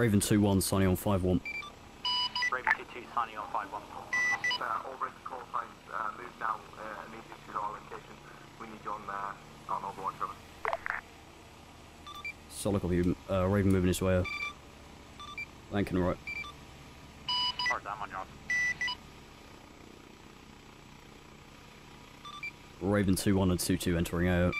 Raven 2-1, Sunny on 5-1. Raven 2-2, Sunny on 5-1. Uh, all British call signs, uh, move now uh, immediately to our location. We need you on, uh, on Overwatch, over. Solid copy, uh, Raven moving his way up. Lincoln right. That, I'm on your Raven 2-1 and 2-2 entering out.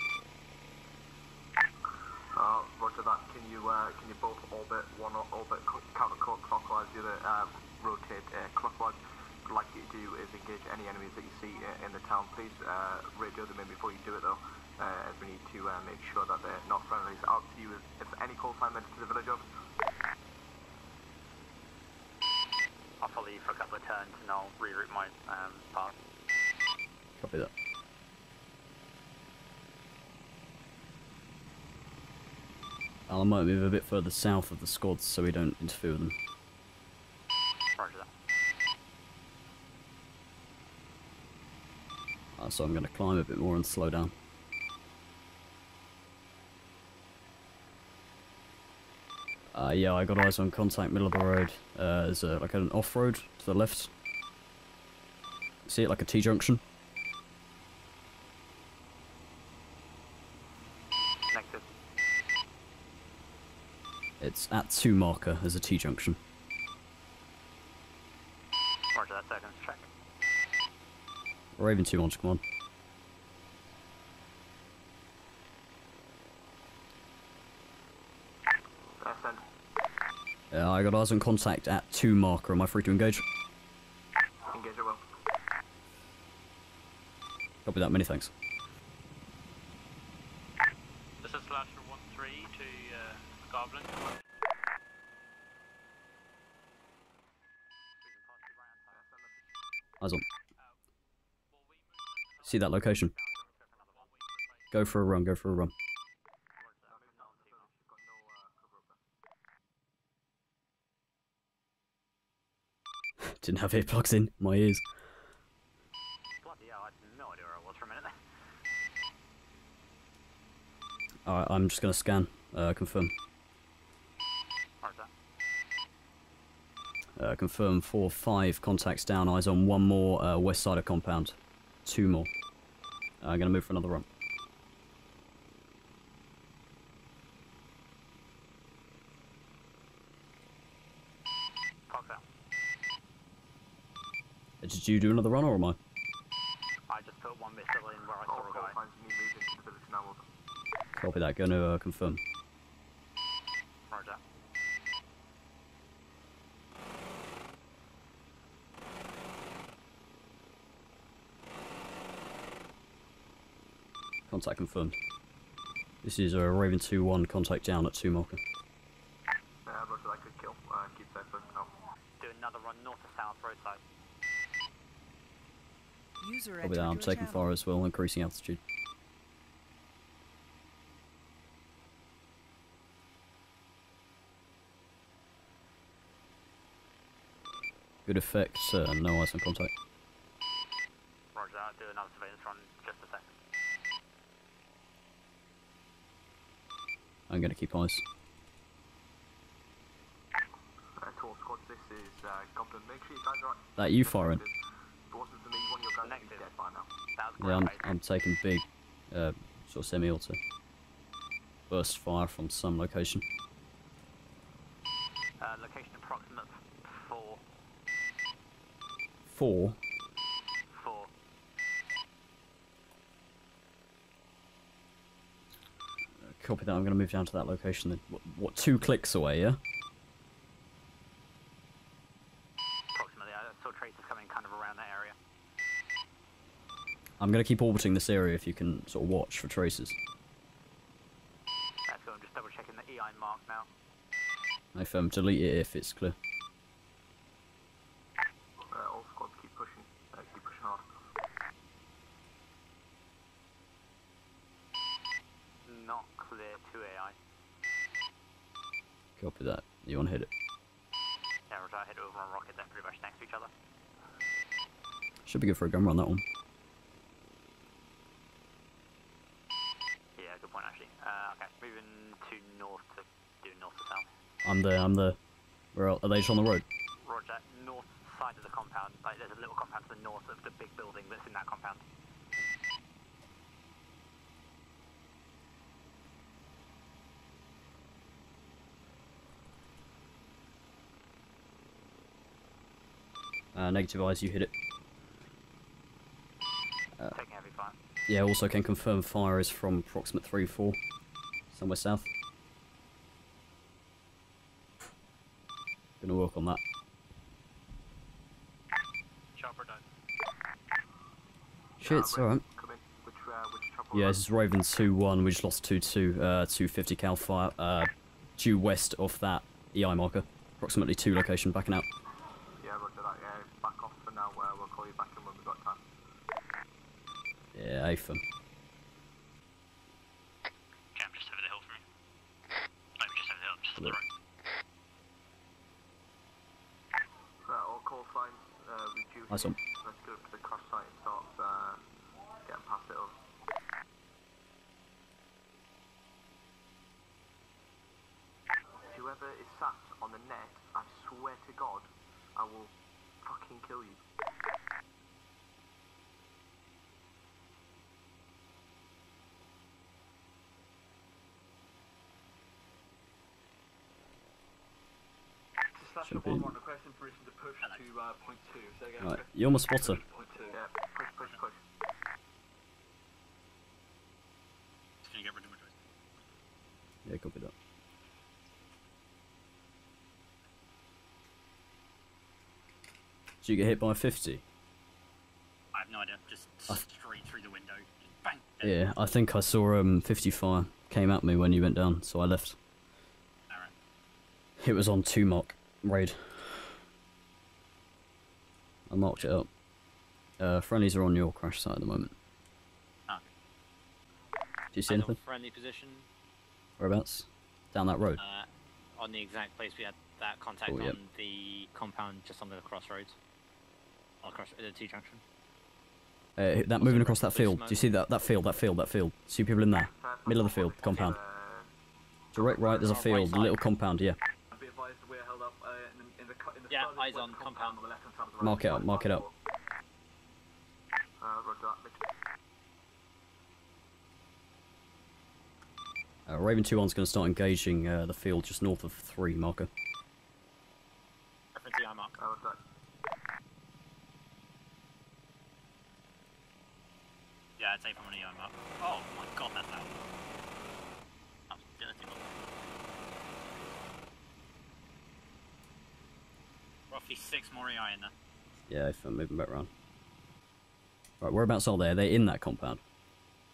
Uh, roger that. Can you, uh, can you both orbit, one o- orbit co- counterclockwise, the other, uh, rotate, uh, clockwise? What I'd like you to do is engage any enemies that you see uh, in the town. Please, uh, radio them in before you do it though, uh, as we need to, uh, make sure that they're not friendly. friendlies. Out to you if, if any call sign meant to the village over. I'll follow you for a couple of turns and I'll reroute my um, path. Copy that. I might move a bit further south of the squads so we don't interfere with them. Uh, so I'm going to climb a bit more and slow down. Uh, yeah, I got eyes on contact, middle of the road. Uh, there's a, like an off-road to the left. See it like a T-junction? Negative. It's at 2 marker as a T-junction. Roger that, seconds check. Raven 2 on, come on. Uh. I got eyes on contact at 2 marker. Am I free to engage? Engage it well. Copy that, many thanks. This is Slasher 1-3 to uh, Goblin. Eyes on. See that location? Go for a run, go for a run. Didn't have earplugs in my ears. I I. Alright, I'm just gonna scan, uh, confirm. Roger that. Uh, confirm four, five contacts down, eyes on one more uh, west side of compound. Two more. Uh, I'm gonna move for another run. Cox out. Uh, Did you do another run or am I? I just put one missile in where I All saw a guy. signs, you need into the village now, over. Copy that, gonna uh, confirm. Roger. Contact confirmed. This is a Raven 2-1, contact down at 2 marker. Uh, roger that, good kill. Uh, keep safe, but out. Do another run north to south roadside. User Copy that, I'm taking channel. fire as well, increasing altitude. Good effect, uh, no eyes on contact. Roger that. I'll do another surveillance run just a second. I'm gonna keep eyes. Uh, to all squads, this is, uh, Goblin. Make sure you guys are... That you firing? If it wasn't for me, one of your guys would be going to keep eyes. That was Yeah, great. I'm, mate. I'm taking big, uh, sort of semi-auto. Burst fire from some location. Uh, location approximate four. Four. Four. Copy that, I'm gonna move down to that location then. What, what two clicks away, yeah? Approximately. I saw traces coming kind of around that area. I'm gonna keep orbiting this area if you can sort of watch for traces. That's good. I'm just double checking the EI mark now. If um, delete it if it's clear. Uh, all squads keep pushing. Uh, keep pushing hard. Not clear to AI. Copy that. You wanna hit it. Yeah, Roger. I head over on rocket. They're pretty much next to each other. Should be good for a gun run, that one. Yeah, good point actually. Uh, okay, moving to north to do north to south. I'm there, I'm there. Where else? Are they just on the road? Roger, north side of the compound. Like there's a little compound to the north of the big building that's in that compound. Uh, negative eyes, you hit it. Fire. Yeah, also can confirm fire is from approximate 3-4. Somewhere south. Gonna work on that. Chopper done. Shit, it's alright. Come in. Which, uh, Yeah, this is Raven 2-1, we just lost 2-2, uh, 250 cal fire, uh, due west of that EI marker. Approximately 2 location, backing out. that? Yeah, roger that. Yeah, back off for now. Uh, we'll call you back in when we've got time. Yeah, Cam just over the hill for me. No, just over the hill, just on the road. Uh, all call signs uh, reduce. Nice one. Let's go to the cross site and start uh, getting past it up. Whoever is sat on the net, I swear to God, I will fucking kill you. Slash Should one be. one requesting permission to push to uh, point two. So again, Right, you're my spotter. point two. Yeah, push, push, push. Can you get rid of my choice? Yeah, copy that. Did you get hit by a 50? I have no idea. Just I- straight through the window. Just bang. Yeah, I think I saw um 50 fire came at me when you went down, so I left. Alright. It was on 2 mark raid. I marked it up. Uh, friendlies are on your crash site at the moment. Ah. Do you see on anything? friendly position. Whereabouts? Down that road? Uh, on the exact place we had that contact Cool, on yep. the compound just on the crossroads. On cross, the T junction. Uh, that moving across that field. Do you see that? That field, that field, that field. See people in there? Middle of the field, compound. Uh, Direct right, there's a Oh, field, a little compound, yeah. Be advised we're held up uh, in, the, in the co- in the Yeah, furthest eyes on compound. on the left-hand side of the road. Mark it up, mark it up. Uh, roger that. Mitch. Uh, Raven 2-1's going to start engaging uh, the field just north of 3 marker. Reference EI mark. Uh. Yeah, I'd from an EI mark. Oh my god, that's loud. Six more Moriai in there. Yeah, if I'm moving back around. Right, whereabouts are they? Are they in that compound?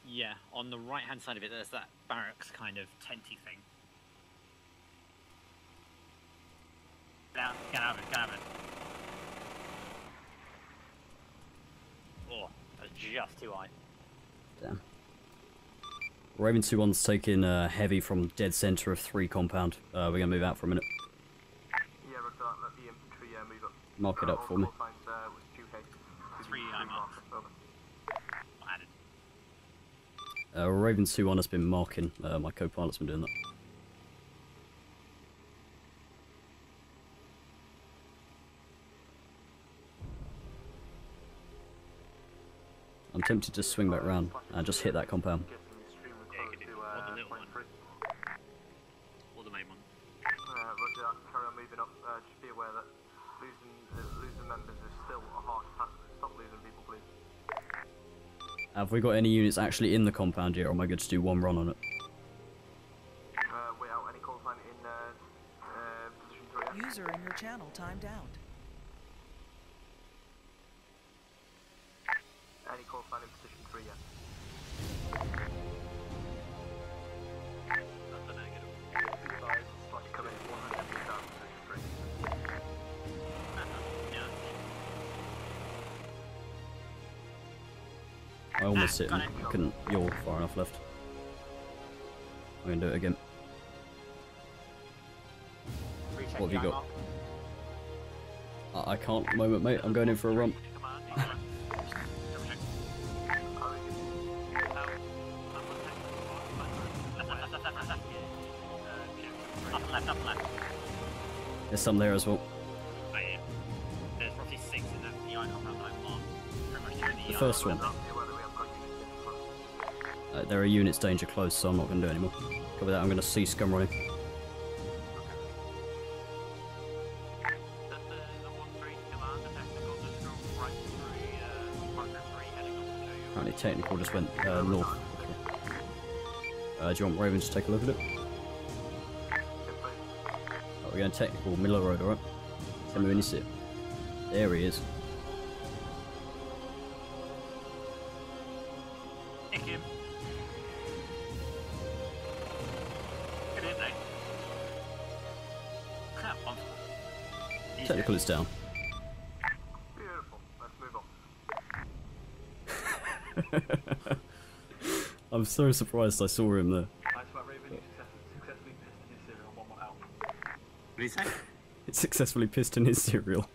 Yeah, on the right hand side of it, there's that barracks kind of tenty thing. Get out, get out of it, get out of it. Oh, that's just too high. Damn. Raven 2-1's taking uh, heavy from dead center of 3 compound. Uh, we're going to move out for a minute. Mark it up for me. uh, with due haste. Three Three eye marks. markers, over. Not added. Uh, Raven 2-1 has been marking. Uh, my co-pilot's been doing that. I'm tempted to swing back round and just hit that compound. Getting extremely Yeah, you close could do to, it. Or the uh, little point one. three. Or the main one. Uh, roger that. Carry on moving up. Uh, just be aware that losing losing members is still a hard task. Stop losing people, please. Have we got any units actually in the compound yet, or am I good to do one run on it? Uh, wait out. Any call sign in uh, uh, position three? User in your channel timed out. I almost Ah, hit him. I couldn't yaw far enough left. I'm gonna do it again. What have you got? I, I can't at the moment, mate. I'm going in for a left. There's some there as well. The first There's there are units danger close, so I'm not going to do anymore. Cover that, I'm going to see scum running. Does the, the 1-3 commander technical just go right through, partner 3 heading up to you? Apparently technical just went uh, north. Uh, do you want Raven to take a look at it? Oh, we're going technical, middle of the road, alright? Tell me when you see it. There he is. He's Technical is down. Beautiful. Let's move on. I'm so surprised I saw him there. Nice one, Raven. You success- successfully pissed in his cereal. One more out. What did he say? It successfully pissed in his cereal.